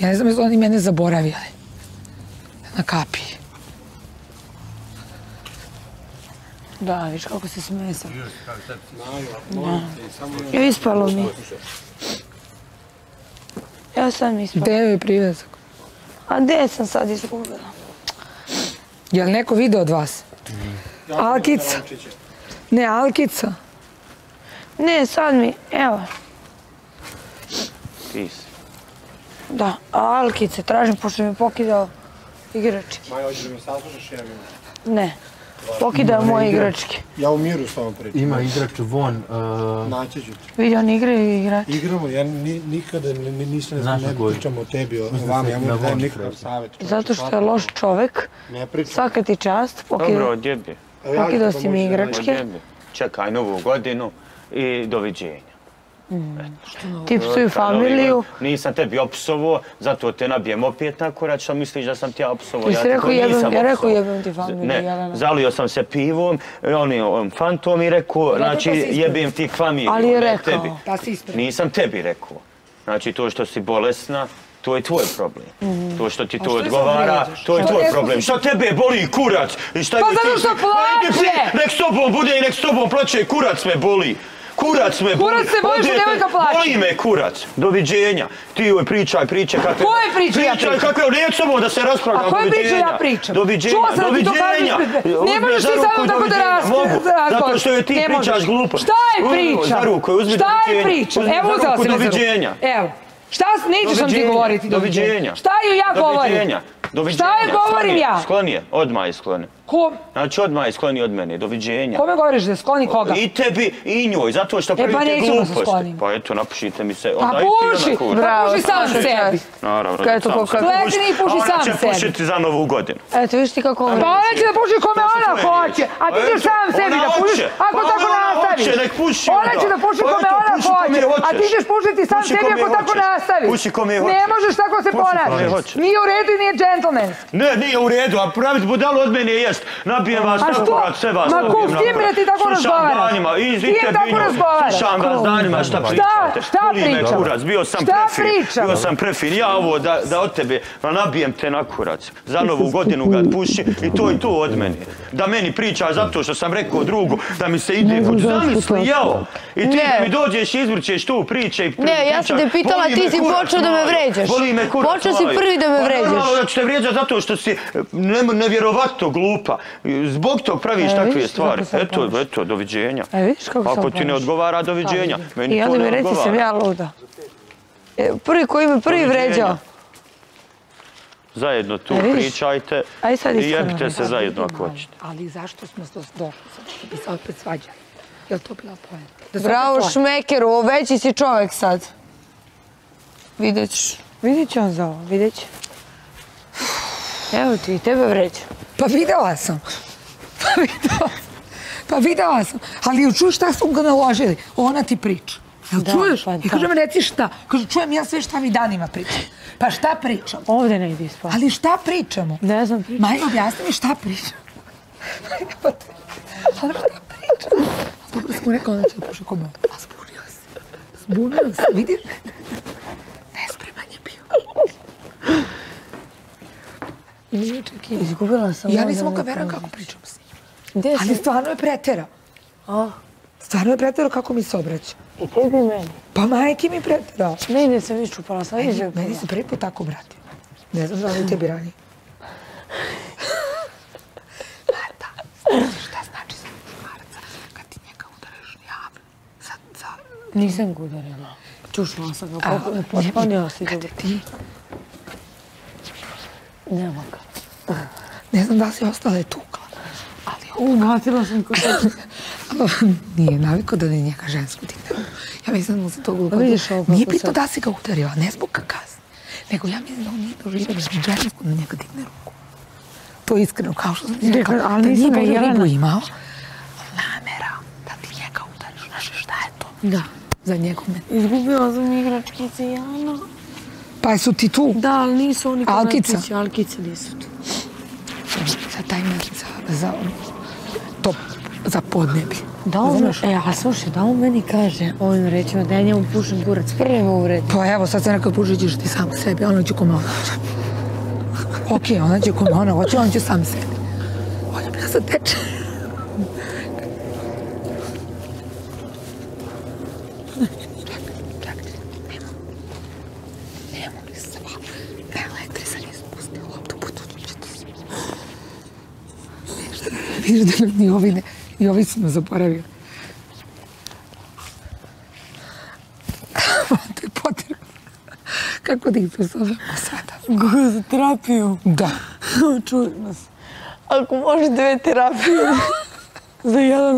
Ja ne znam jesu oni mene zaboravili. Na kapi. Da, viš kako se smeje sam. Ja ispalo mi. Ja sam ispalo. Gde je privezak? A gde sam sad izgubila? Je li neko video od vas? Alkica. Ne, Alkica. Ne, sad mi, evo. Ti si. Da, Alkice, tražim, pošto mi je pokidao igračke. Maja, hoćeš da me saslušaš jedan minut? Ne, pokidao moje igračke. Ja u miru s vama pričam. Ima igrač von, uh, Naći ću te. Vidi, oni igraju igrače. Igramo, ja ni, nikada ni, ni, nisam, ne na koji? pričam o tebi, o, vama, ja mu ne dajem Von nikakav savjet. Zato što je loš čovek, Ne pričam. svaka ti čast, Dobro, pokidao, odjebi. Ja ću pokidao ti si mi igračke. Odjebi. Čekaj novu godinu i doviđenja. Ti psuju familiju. Nisam tebi opsovo, zato te nabijem opet na korač, što misliš da sam ti ja opsovo? Ti si te rekao to jebem- nisam ja rekao jebem ti familiju, Ne, Jelena. zalio sam se pivom, on je on fantom i rekao, znači jebem ti familiju, Ali je rekao. tebi. Pa si ispravio. Nisam tebi rekao. Znači to što si bolesna, to je tvoj problem. To što ti to odgovara, to je tvoj problem. Šta tebe boli kurac? I šta Pa zato što plače! Nek s tobom bude i nek s tobom plaće, kurac me boli. Kurac me. Kurac se što Odete- devojka plače. Boli me kurac. Doviđenja. Ti joj pričaj priče kakve... Koje priče ja Pričaj pričam? kakve, neću tobom da se raspravljam. A koje priče ja pričam? Doviđenja, Čuo sam da ti to kažeš doviđenja. Ne možeš ti samo tako da doviđenja. ras- Mogu, da razgovaraš. zato što joj ti pričaš glupo. Šta je priča? Za ruku, uzmi Šta je priča? Evo za uzela ruku, si me za ruku. doviđenja. Evo. Šta, nećeš nam ti govoriti doviđenja. Šta ju ja govorim? Doviđenja. Doviđenja. Šta je govorim Skloni ja? Skloni je, odmah je skloni. Ko, Znači odmah je skloni od mene, doviđenja. kome govoriš da je skloni koga? I tebi, i njoj, zato što pa pravite nećemo se gluposti. sklonimo. Pa eto, napišite mi se. Pa onda i ti puši, pa Bravo, puši sam sebi. Naravno, Kaj to sam sebi. kako- Slekni i puši A sam ona će sebi. pušiti za novu godinu. Eto, viš ti kako ovo... Pa ona će da puši kome ona hoće, a ti Pa ćeš eto, sam sebi ona da pušiš, ako Pa tako ona hoće, nek puši Ona će da puši kome ona hoće, a ti ćeš pušiti sam sebi ako tako hoćeš. nastaviš. Puši kome Ne hoćeš. možeš tako se ponašati. Nije u redu i nije džentlmen. Ne, nije u redu, a praviti budalu od mene jest. Nabijem vas što? korak, sve vas Ma ko, s kim bre ti tako Slušam razgovaraš? danima, i S kim izvite tako razgovaraš? Slušam vas danima, šta pričate? šta pričam? kurac, bio sam prefin. Bio sam prefin, ja ovo da, od tebe nabijem te na kurac. Za novu godinu ga puši i to i to od mene. Da meni pričaš zato što sam rekao drugu da mi se ide kuć. Zamisli, jao. I ti Ne. mi dođeš i izvrćeš tu priče i Ne, ja sam te pitala, ti si počeo da me vređaš. Boli me kurac, Počeo si prvi da me Pa vređaš. normalno da ću te vrijeđati zato što si ne, nevjerovatno glupa. Zbog tog praviš E, takve stvari. Eto, eto, doviđenja. E, vidiš kako se Ako ti ne odgovara, doviđenja. Meni I to onda mi reci sam ja luda. E, Prvi koji me prvi vređao. Zajedno tu E, pričajte Aj sad i jebite se Pa, zajedno ako hoćete. Ali zašto smo došli sad? Da bi se opet svađali. Je li to bila se Bravo, šmekeru, ovo veći si čovek sad. Vidjet ćeš. Vidjet će on za ovo, vidjet će. Evo ti, i tebe vređa. Pa videla sam. Pa videla sam. Pa videla sam. Ali čuješ šta su ga naložili? Ona ti priča. Jel Da, čuješ? pa I kaže mi reci šta. Kaže čujem ja sve šta mi danima pričam. Pa šta pričam? Ovdje ne ispod. Ali šta pričamo? Ne znam, pričam. Maja, objasni mi šta pričam. Šta? Dobro sam mu rekao da će da puši kome. A zbunio se. Zbunio se, vidiš? Nespreman je bio. Nije. Izgubila sam. Ja nisam mogla verujem kako pričam s njim. Gdje Ali stvarno je pretera. A, Stvarno je pretera kako mi se obraća. I ti bi meni. Pa majke mi pretera. Ne ide se više čupala, sad iđe. Meni, meni se prvi put tako obratio. Ne znam da li tebi ranije. Marta, znaš šta znači za muškarca kad ti njega udaraš javno? Za, za... Nisam ga udarila. Čušla sam ga, A, pop- potpunio si ga. te ti, Nema ga. ne znam da si ostala je tukla, ali on Ugatila sam kod tebe. nije naviko da ni njega žensku digne. Ja mislim da mu se to glupo. Pa ovo Nije bitno da si ga udario, ne zbog kakazne. Nego ja mislim da on nije doživio da žensku na njega digne ruku. To je iskreno, kao što sam ti rekao. Rekla, da nije Jelena- ribu imao. Namera da ti njega udariš. Znaš šta je to? Da. Za njegov men. Izgubila sam igračkice, Jana. Pa su ti tu? Da, ali nisu oni Alkica? konačići, Alkice nisu tu. za taj za, za to za podnebi. Da on, Razumeš? e, a slušaj, da on meni kaže, on recimo da ja njemu pušim kurac, prvi me uvredi. Pa evo, sad se nekad pušit ćeš ti sam sebi, ona će kome ona. Okej, ona će kome ona hoće, on će sam sebi. Ona bi se teče. Чакайте, Немо. Немо ли са? Нела си? Вижда ли. Той потер. Како да ги представям косата? Го затрапил. Да. Чудно се. Ако може две терапии за jedan